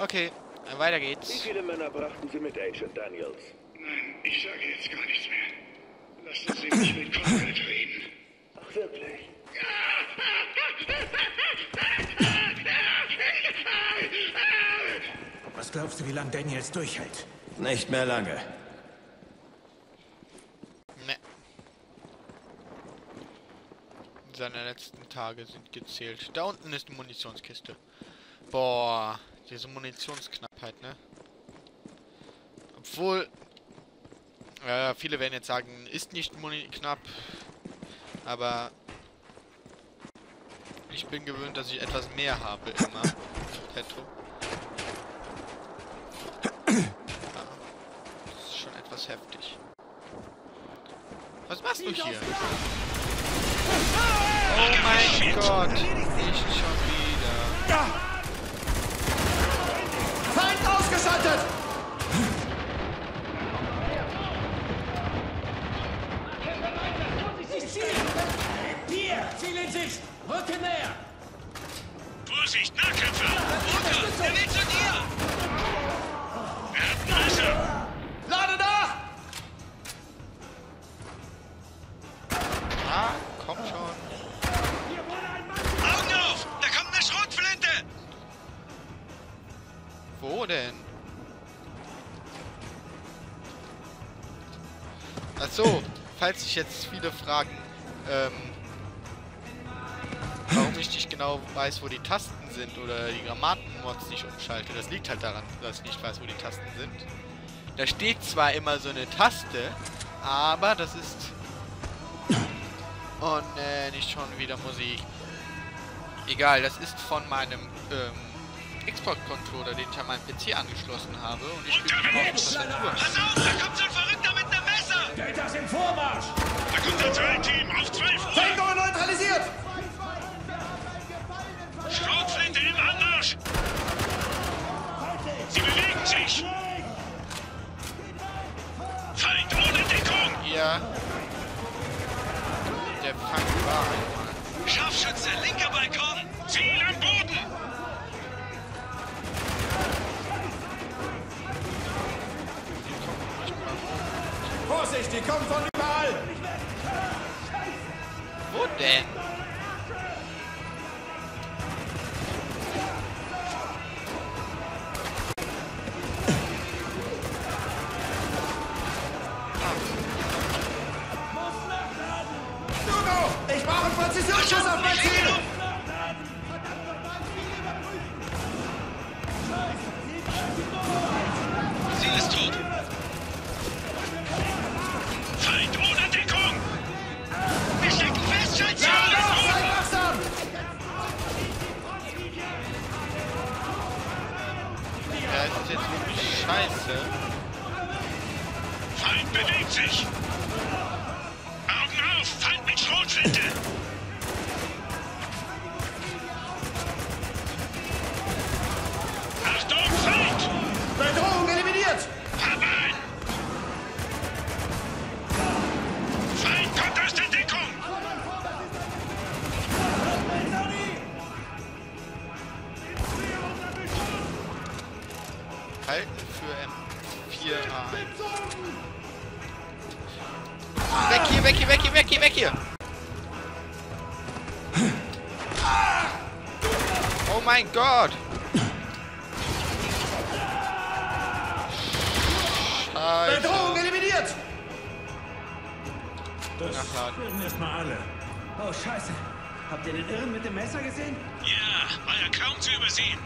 Okay, weiter Wie geht's. viele Männer brachten Sie mit Agent Daniels? Nein, ich sage jetzt gar nichts mehr. Lassen Sie mich mit Conrad reden. Ach, wirklich? Was glaubst du, wie lange Daniels durchhält? Nicht mehr lange. Ne. Seine letzten Tage sind gezählt. Da unten ist die Munitionskiste. Boah, diese Munitionsknappheit, ne? Obwohl, äh, viele werden jetzt sagen, ist nicht Muni knapp, aber ich bin gewöhnt, dass ich etwas mehr habe immer. Petro. Ja, das ist schon etwas heftig. Was machst du hier? Oh mein Gott, nicht schon wieder. Hier, Ziel in Sicht! Rücken näher! Vorsicht, Nahkämpfer! Luca, der will zu dir! Falls sich jetzt viele fragen, ähm, warum ich nicht genau weiß, wo die Tasten sind oder die Grammatenmods nicht umschalte. Das liegt halt daran, dass ich nicht weiß, wo die Tasten sind. Da steht zwar immer so eine Taste, aber das ist... Und äh, nicht schon wieder Musik. Egal, das ist von meinem ähm, Xbox-Controller, den ich an meinen PC angeschlossen habe. Und ich spiele die. Pass auf, da kommt so ein Verrückter mit Messer! Deltas im Vormarsch! Da kommt ein Team auf 12 Uhr! Feind neutralisiert! Schrotflinte im Anmarsch! Sie bewegen sich! Feind ohne Deckung! Ja. Der Fang war einmal. Scharfschütze, linker Balkon! Ziel Vorsicht, die kommen von überall! Wo denn? Hier, weg hier! Oh mein Gott! Scheiße. Bedrohung eliminiert! Nachladen. werden erstmal alle. Oh, scheiße. Habt ihr den Irren mit dem Messer gesehen? Ja, war ja kaum zu übersehen.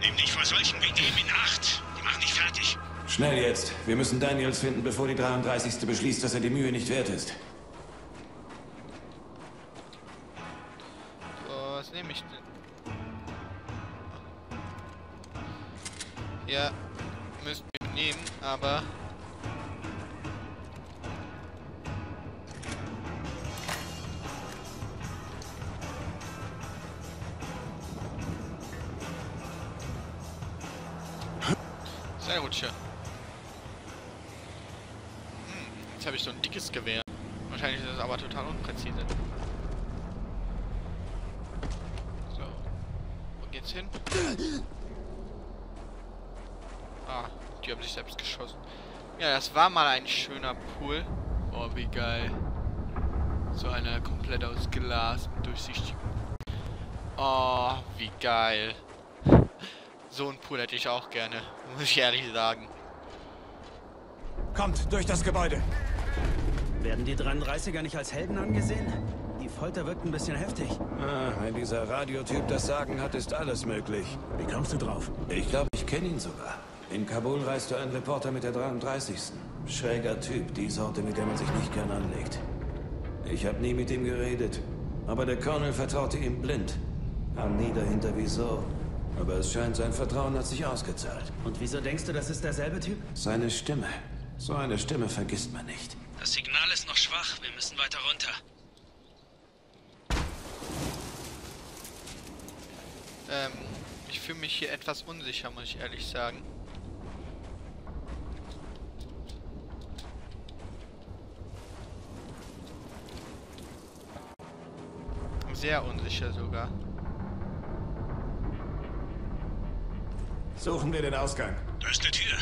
Nimm dich vor solchen wie dem in Acht. Die machen dich fertig. Schnell jetzt. Wir müssen Daniels finden, bevor die 33. beschließt, dass er die Mühe nicht wert ist. Schön. Hm, jetzt habe ich so ein dickes Gewehr. Wahrscheinlich ist es aber total unpräzise. So. Wo geht's hin? Ah, die haben sich selbst geschossen. Ja, das war mal ein schöner Pool. Oh, wie geil. So einer komplett aus Glas mit durchsichtigem. Oh, wie geil. So ein Pool hätte ich auch gerne, muss ich ehrlich sagen. Kommt durch das Gebäude. Werden die 33er nicht als Helden angesehen? Die Folter wirkt ein bisschen heftig. Ah, wenn dieser Radiotyp das Sagen hat, ist alles möglich. Wie kommst du drauf? Ich glaube, ich kenne ihn sogar. In Kabul reiste ein Reporter mit der 33. Schräger Typ, die Sorte, mit der man sich nicht gern anlegt. Ich habe nie mit ihm geredet, aber der Colonel vertraute ihm blind. Kam nie dahinter, wieso. Aber es scheint, sein Vertrauen hat sich ausgezahlt. Und wieso denkst du, das ist derselbe Typ? Seine Stimme. So eine Stimme vergisst man nicht. Das Signal ist noch schwach. Wir müssen weiter runter. Ähm, ich fühle mich hier etwas unsicher, muss ich ehrlich sagen. Sehr unsicher sogar. Suchen wir den Ausgang. Da ist eine Tür.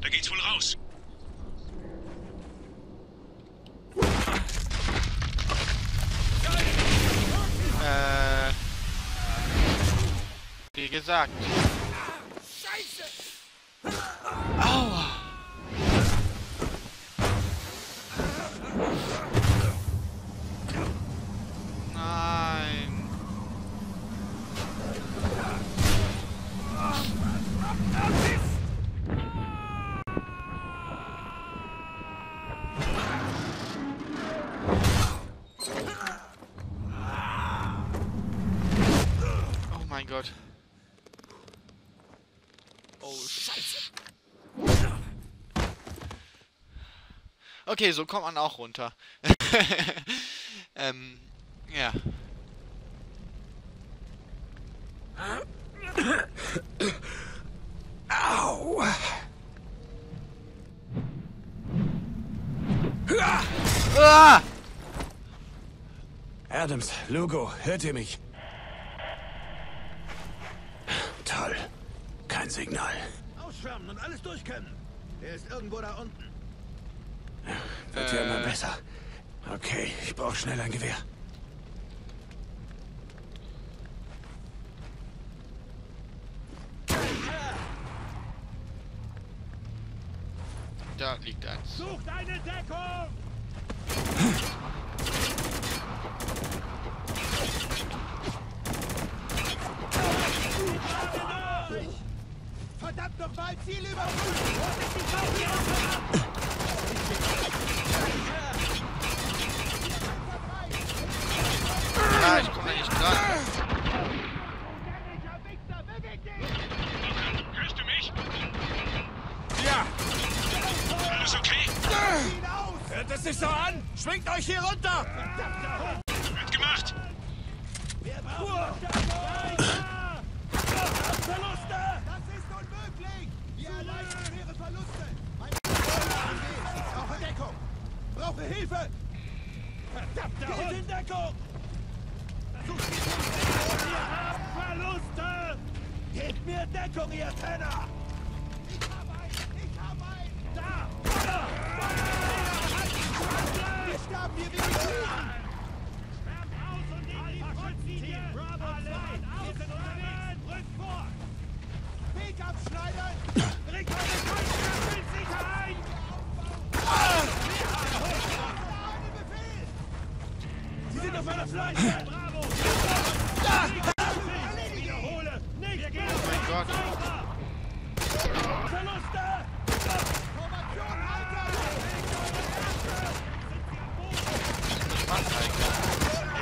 Da geht's wohl raus. Äh. Wie gesagt. Gott. Oh Scheiße. Okay, so kommt man auch runter. ähm, ja. Au! Ah! Adams, Lugo, hört ihr mich? Toll. Kein Signal. Ausschwärmen und alles durchkämmen. Er ist irgendwo da unten. Wird ja immer Äh. besser. Okay, ich brauche schnell ein Gewehr. Da liegt eins. Sucht eine Deckung! Verdammt nochmal, Ziel überprüfen! Ah, ich komme da nicht dran. Hörst du mich? Ja! Alles okay? Hört es sich so an? Schwingt euch hier runter! Wird gemacht. Verluste! Das ist unmöglich! Wir erleiden schwere Verluste! Mein Ich brauche Deckung! Brauche Hilfe! Verdammter Hund! in Deckung! Verluste! Gebt mir Deckung, ihr Penner! Ich hab einen! Ich hab einen! Da! Da! Wir sterben hier wie die Kühe! Weg abschneiden! Bringt eure Sicher ein! Eine Befehl! Sie sind auf einer Flanke! Bravo! Wiederhole! Nicht mein Gott. Verluste!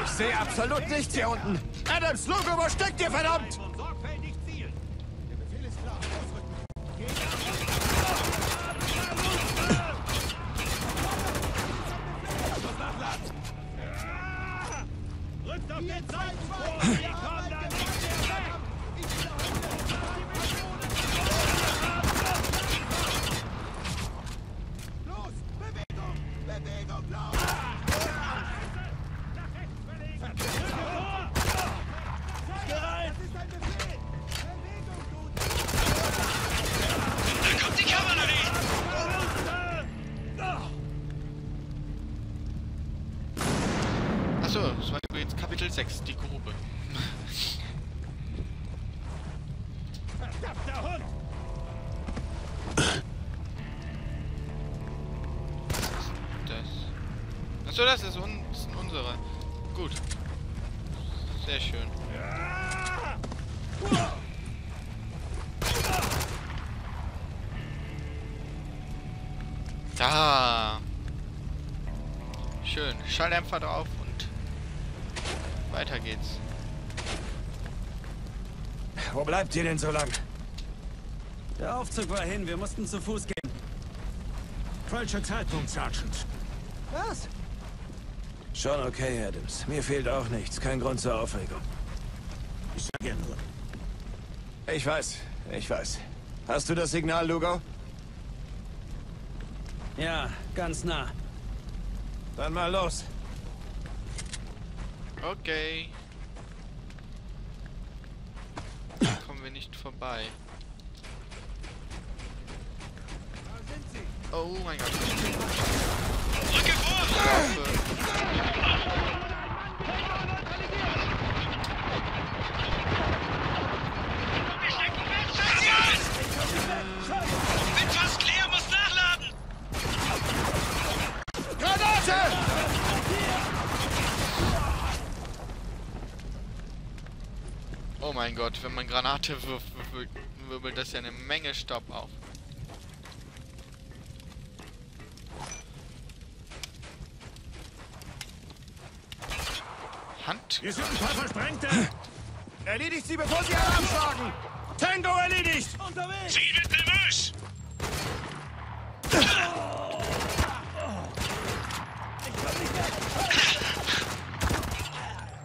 Ich sehe absolut nichts hier unten. Adams, Lugo, wo steckt ihr, verdammt? 6, die Grube. Verdammter Hund! Das. Achso, das ist, un das sind unsere. Gut. Sehr schön. Da. Schön. Schalldämpfer drauf weiter geht's. Wo bleibt ihr denn so lang? Der Aufzug war hin, wir mussten zu Fuß gehen. Falscher Zeitpunkt, Sergeant. Was? Schon okay, Adams. Mir fehlt auch nichts. Kein Grund zur Aufregung. Ich sag ja nur. Ich weiß, ich weiß. Hast du das Signal, Lugo? Ja, ganz nah. Dann mal los. Okay. Da kommen wir nicht vorbei. Da sind sie! Oh mein Gott. Gott, wenn man Granate wirft, wirbelt, das ja eine Menge Staub auf. Hand? Wir sind ein paar Versprengte. Erledigt sie, bevor sie Alarm schlagen! Tango erledigt. Unterwegs! Sie wird nervös!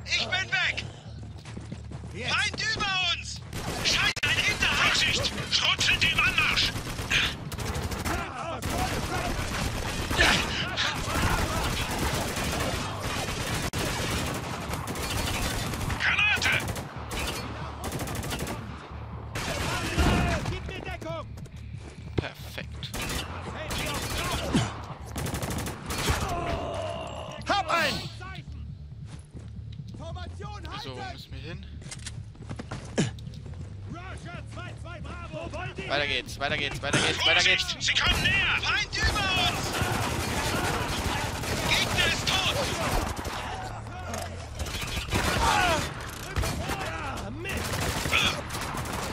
Ich bin weg! Feind über uns! Scheiße, ein Hinterhalt! Vorsicht! Schrott sind im Anmarsch! Granate! Gib mir Deckung! Perfekt. Hält sie auf Kraft! Hab einen! Zeichen! Formation halten! So, müssen wir hin? Roger, 2-2 Bravo! Wo wollen die? Weiter geht's, weiter geht's, weiter geht's, weiter geht's. Sie kommen näher! Feind über uns! Gegner ist tot!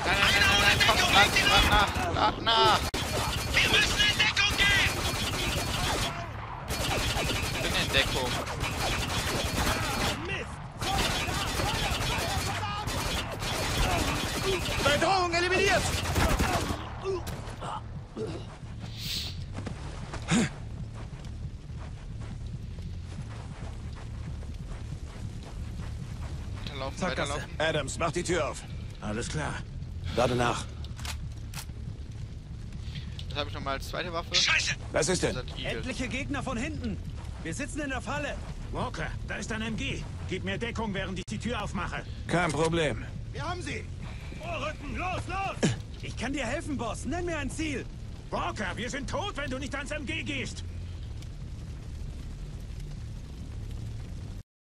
Nein, nein, nein, nein, komm, lad, lad nach, lad nach. Wir müssen in Deckung gehen! Ich bin in Deckung. Adams, mach die Tür auf. Alles klar. Lade nach. Was habe ich nochmal als zweite Waffe? Scheiße! Was ist denn? Etliche Gegner von hinten. Wir sitzen in der Falle. Walker, da ist ein MG. Gib mir Deckung, während ich die Tür aufmache. Kein Problem. Wir haben sie! Vorrücken! Los, los! Ich kann dir helfen, Boss. Nenn mir ein Ziel. Walker, wir sind tot, wenn du nicht ans MG gehst.